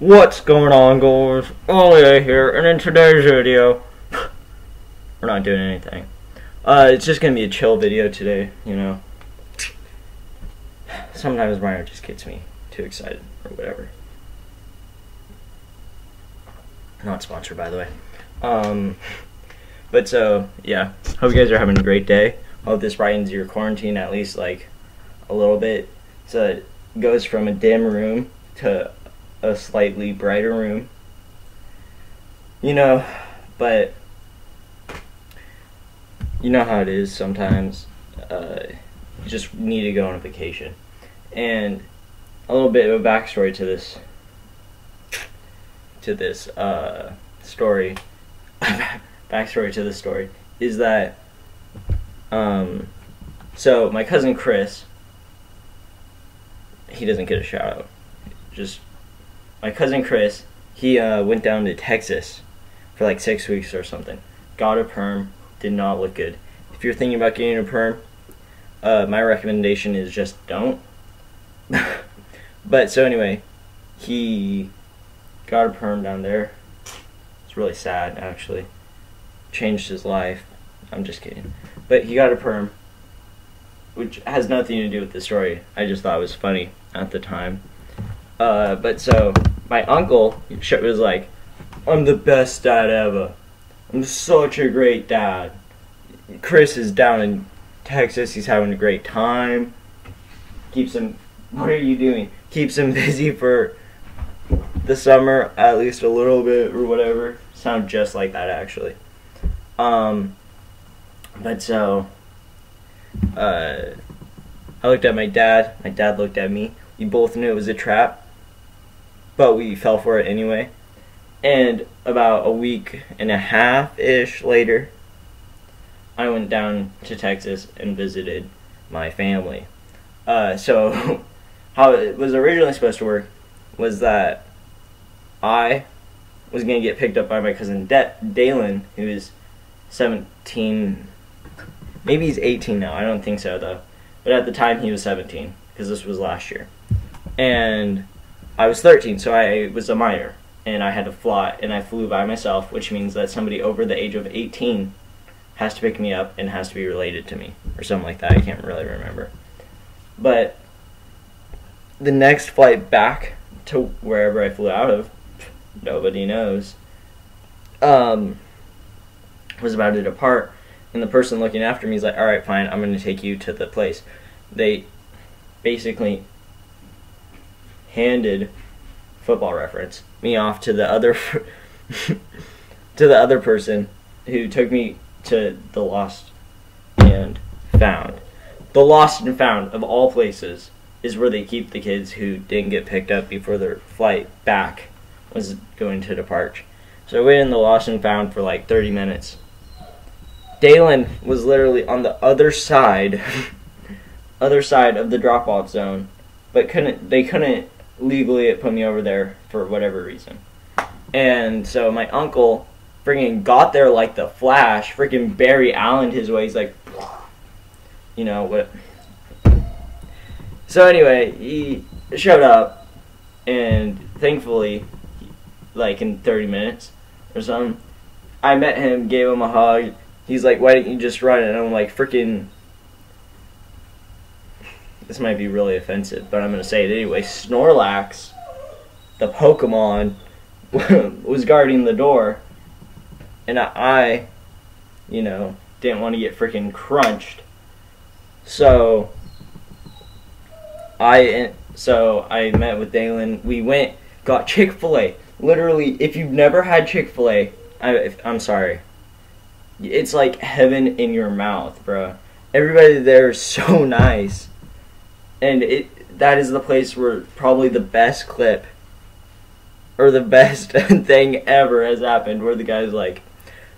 What's going on, guys? Ollie here, and in today's video, we're not doing anything. Uh, it's just gonna be a chill video today, you know. Sometimes Mario just gets me too excited, or whatever. Not sponsored, by the way. Um, but so, yeah. Hope you guys are having a great day. Hope this brightens your quarantine at least, like, a little bit. So it goes from a dim room to a slightly brighter room. You know, but you know how it is sometimes. Uh, you just need to go on a vacation. And a little bit of a backstory to this to this uh, story backstory to this story is that um, so my cousin Chris he doesn't get a shout out just my cousin Chris, he uh, went down to Texas for like six weeks or something. Got a perm, did not look good. If you're thinking about getting a perm, uh, my recommendation is just don't. but so anyway, he got a perm down there. It's really sad, actually. Changed his life. I'm just kidding. But he got a perm, which has nothing to do with the story. I just thought it was funny at the time. Uh, but so my uncle was like, "I'm the best dad ever. I'm such a great dad." Chris is down in Texas. He's having a great time. Keeps him. What are you doing? Keeps him busy for the summer, at least a little bit or whatever. Sound just like that actually. Um, but so, uh, I looked at my dad. My dad looked at me. We both knew it was a trap but we fell for it anyway. And about a week and a half ish later, I went down to Texas and visited my family. Uh, so, how it was originally supposed to work was that I was going to get picked up by my cousin De- Dalen, who is 17. Maybe he's 18 now. I don't think so, though. But at the time, he was 17, because this was last year. And I was 13, so I was a minor, and I had to fly, and I flew by myself, which means that somebody over the age of 18 has to pick me up and has to be related to me, or something like that. I can't really remember. But the next flight back to wherever I flew out of, nobody knows, um, was about to depart, and the person looking after me is like, all right, fine, I'm going to take you to the place. They basically handed football reference me off to the other to the other person who took me to the lost and found. The lost and found of all places is where they keep the kids who didn't get picked up before their flight back was going to depart. So I waited in the lost and found for like 30 minutes. Dalen was literally on the other side other side of the drop off zone, but couldn't they couldn't legally it put me over there for whatever reason. And so my uncle freaking got there like the Flash, freaking Barry Allen his way. He's like, you know what? So anyway, he showed up, and thankfully, like in 30 minutes or something, I met him, gave him a hug. He's like, "Why didn't you just run?" And I'm like, "Freaking." This might be really offensive, but I'm gonna say it anyway. Snorlax the Pokemon was guarding the door, and I, you know, didn't want to get freaking crunched. So I eh, so I met with Dalen. We went, got Chick Fil A. Literally, if you've never had Chick Fil A, I'm sorry. It's like heaven in your mouth, bro. Everybody there is so nice, and it that is the place where probably the best clip or the best thing ever has happened where the guy's like,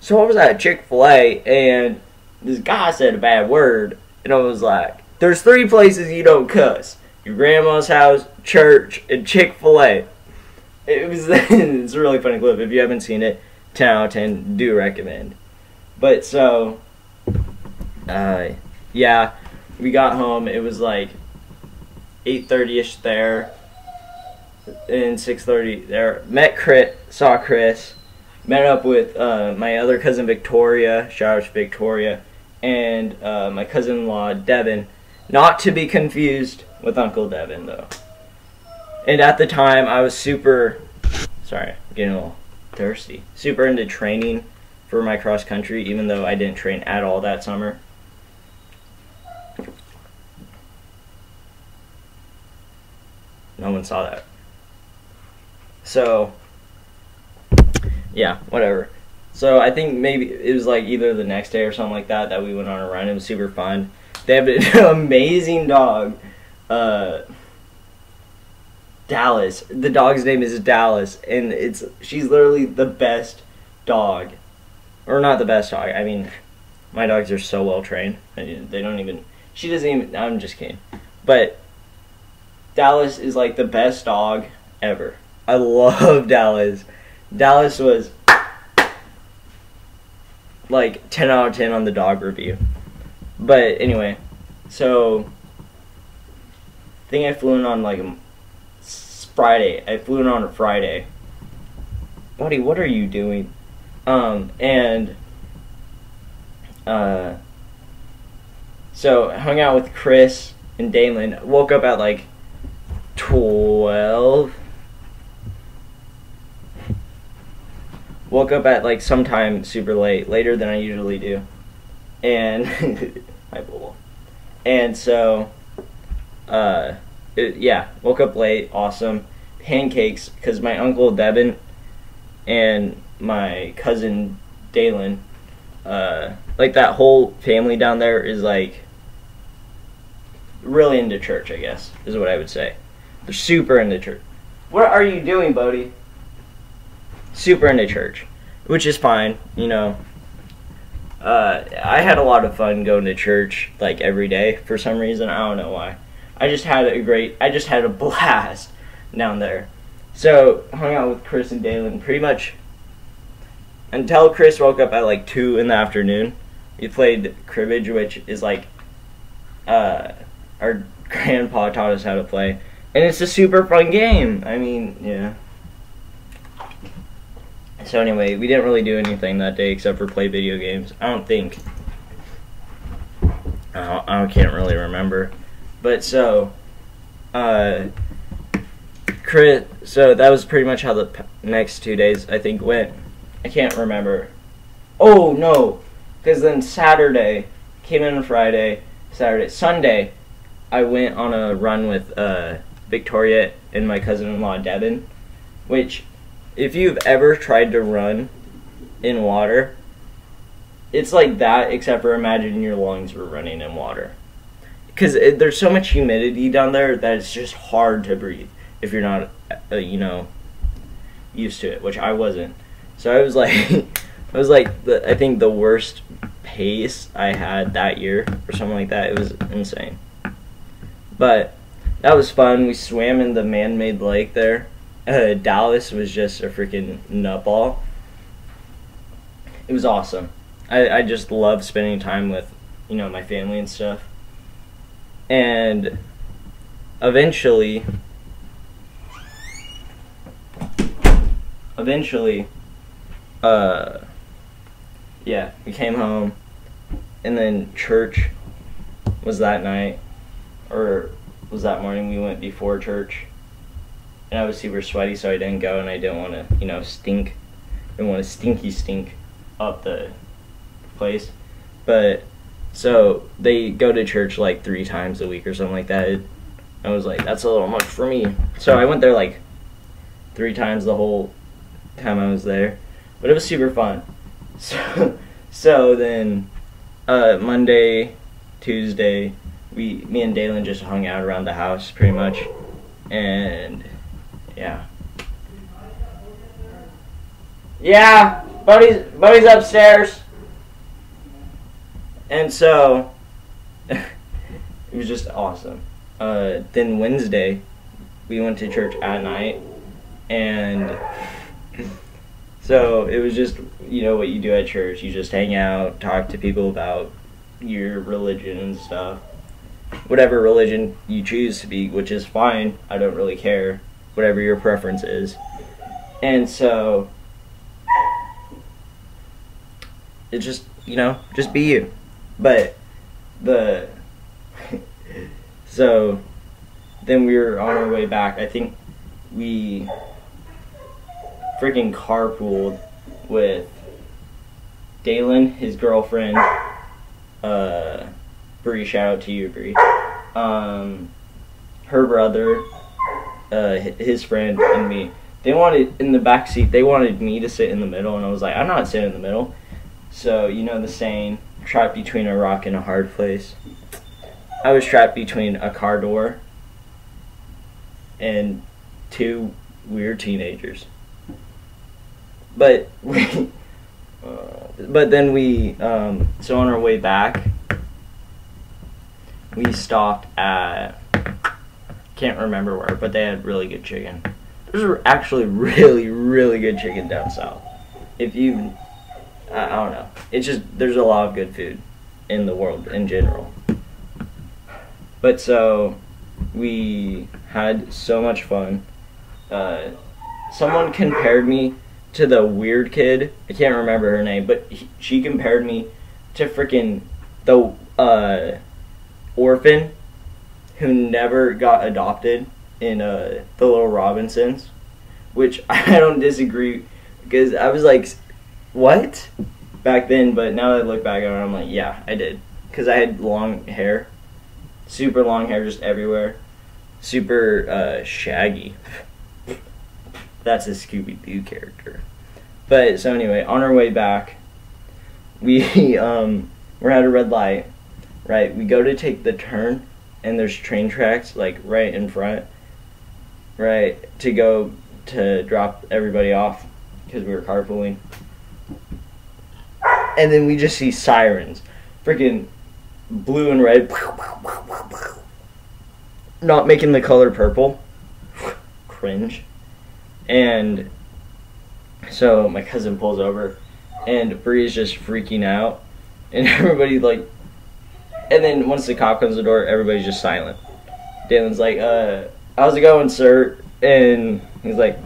So I was at Chick fil A and this guy said a bad word. And I was like, There's three places you don't cuss your grandma's house, church, and Chick fil A. It was it's a really funny clip. If you haven't seen it, 10 out of 10, do recommend. But so, uh, yeah, we got home. It was like 8.30ish there and six thirty there. Met Crit, saw Chris, met up with uh, my other cousin Victoria. Shout out to Victoria and uh, my cousin-in-law Devin. Not to be confused with Uncle Devin though. And at the time, I was super. Sorry, getting a little thirsty. Super into training for my cross country, even though I didn't train at all that summer. No one saw that. So, yeah, whatever. So I think maybe it was like either the next day or something like that that we went on a run. It was super fun. They have an amazing dog. Uh, Dallas. The dog's name is Dallas, and it's she's literally the best dog, or not the best dog. I mean, my dogs are so well trained. They don't even. She doesn't even. I'm just kidding, but Dallas is like the best dog ever. I love Dallas. Dallas was like 10 out of 10 on the dog review. But anyway, so I think I flew in on like Friday. I flew in on a Friday. Buddy, what are you doing? Um, and uh, so hung out with Chris and Damon. Woke up at like twelve. Woke up at like sometime super late, later than I usually do, and my bull. And so, uh, it, yeah, woke up late, awesome. Pancakes, because my uncle Devin and my cousin Dalen, uh, like that whole family down there is like really into church, I guess, is what I would say. They're super into church. What are you doing, Bodie? Super into church, which is fine, you know. Uh, I had a lot of fun going to church like every day for some reason. I don't know why. I just had a great, I just had a blast down there. So hung out with Chris and Dalen pretty much until Chris woke up at like two in the afternoon. We played cribbage, which is like uh, our grandpa taught us how to play, and it's a super fun game. I mean, yeah. So anyway, we didn't really do anything that day except for play video games. I don't think. I, I can't really remember. But so, uh, Chris, so that was pretty much how the next two days I think went. I can't remember. Oh no, because then Saturday came in on Friday, Saturday, Sunday, I went on a run with uh, Victoria and my cousin-in-law Devin, which, if you've ever tried to run in water, it's like that except for imagine your lungs were running in water because there's so much humidity down there that it's just hard to breathe if you're not, uh, you know, used to it, which I wasn't. So I was like, I was like, the, I think the worst pace I had that year or something like that. It was insane. But that was fun. We swam in the man-made lake there. Uh, Dallas was just a freaking nutball. It was awesome. I, I just love spending time with, you know, my family and stuff and eventually eventually uh yeah we came home and then church was that night or was that morning we went before church and I was super sweaty so I didn't go and I didn't want to you know stink I didn't want to stinky stink up the place but so they go to church like three times a week or something like that. I was like, that's a little much for me. So I went there like three times the whole time I was there, but it was super fun. So, so then uh, Monday, Tuesday, we me and Dalen just hung out around the house pretty much, and yeah. Yeah, buddy's buddy's upstairs. And so it was just awesome. Uh, then Wednesday, we went to church at night, and so it was just you know what you do at church. You just hang out, talk to people about your religion and stuff, whatever religion you choose to be, which is fine. I don't really care. whatever your preference is. And so it just you know just be you. But the so then we were on our way back. I think we freaking carpooled with Dalen, his girlfriend, uh, Bree, shout out to you, Bree. Um, her brother, uh, his friend, and me. They wanted in the back seat. They wanted me to sit in the middle, and I was like, I'm not sitting in the middle. So you know the saying, trapped between a rock and a hard place. I was trapped between a car door and two weird teenagers. But we, uh, but then we, um, so on our way back, we stopped at can't remember where, but they had really good chicken. There's actually really, really good chicken down south. If you, I, I don't know, it's just there's a lot of good food in the world in general. But so we had so much fun. Uh, someone compared me to the weird kid. I can't remember her name, but he, she compared me to freaking the uh, orphan who never got adopted in uh, the Little Robinsons, which I don't disagree because I was like, what? Back then, but now that I look back on it, I'm like, yeah, I did. Because I had long hair, super long hair just everywhere, super uh, shaggy. That's a Scooby Doo character. But so anyway, on our way back, we um, we're at a red light, right? We go to take the turn, and there's train tracks like right in front, right, to go to drop everybody off because we were carpooling. And then we just see sirens, freaking blue and red, not making the color purple. Cringe. And so my cousin pulls over, and Bree is just freaking out, and everybody like, and then once the cop comes to the door, everybody's just silent. Dalen's like, uh, how's it going, sir? And he's like,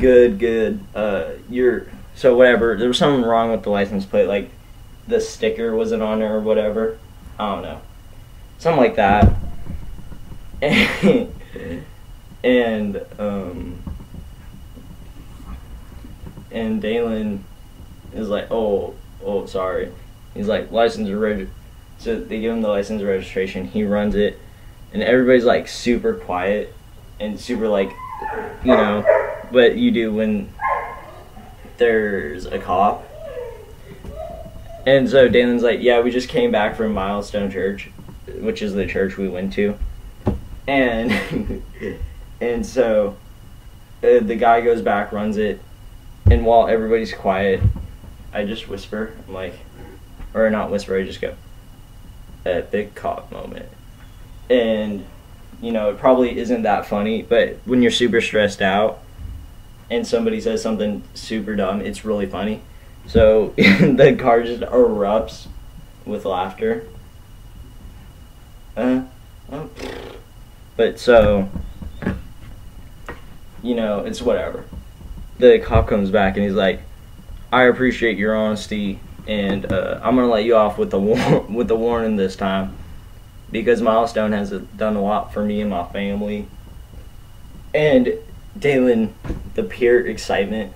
good, good. Uh, you're so whatever. There was something wrong with the license plate, like the sticker wasn't on there or whatever. I don't know, something like that. And, and um and Dalen is like, oh, oh, sorry. He's like, license reg. So they give him the license registration. He runs it, and everybody's like super quiet and super like, you know, what you do when there's a cop. And so Dalen's like, yeah, we just came back from Milestone Church, which is the church we went to, and and so uh, the guy goes back, runs it, and while everybody's quiet, I just whisper. I'm like, or not whisper. I just go, epic cop moment. And you know, it probably isn't that funny, but when you're super stressed out and somebody says something super dumb, it's really funny. So the car just erupts with laughter. Uh, oh. But so, you know, it's whatever the cop comes back and he's like, "I appreciate your honesty, and uh, I'm gonna let you off with the war- with the warning this time, because Milestone has done a lot for me and my family." And Dalen, the pure excitement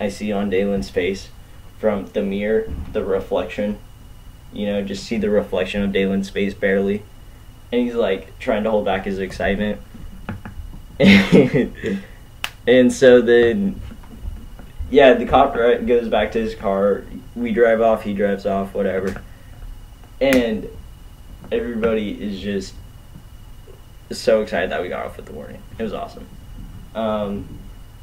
I see on Dalen's face from the mirror, the reflection, you know, just see the reflection of Dalen's face barely, and he's like trying to hold back his excitement. and so then yeah, the cop goes back to his car. We drive off. He drives off. Whatever. And everybody is just so excited that we got off with the warning. It was awesome. Um,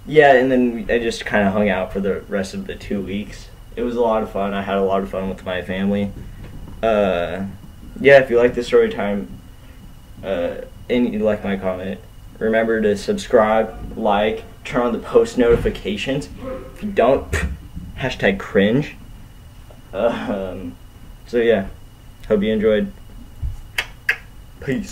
yeah, and then I just kind of hung out for the rest of the two weeks. It was a lot of fun. I had a lot of fun with my family. Uh, yeah, if you like the story time, uh, and you like my comment, remember to subscribe, like, turn on the post notifications. If you don't, hashtag cringe. Um, so yeah, hope you enjoyed. Peace.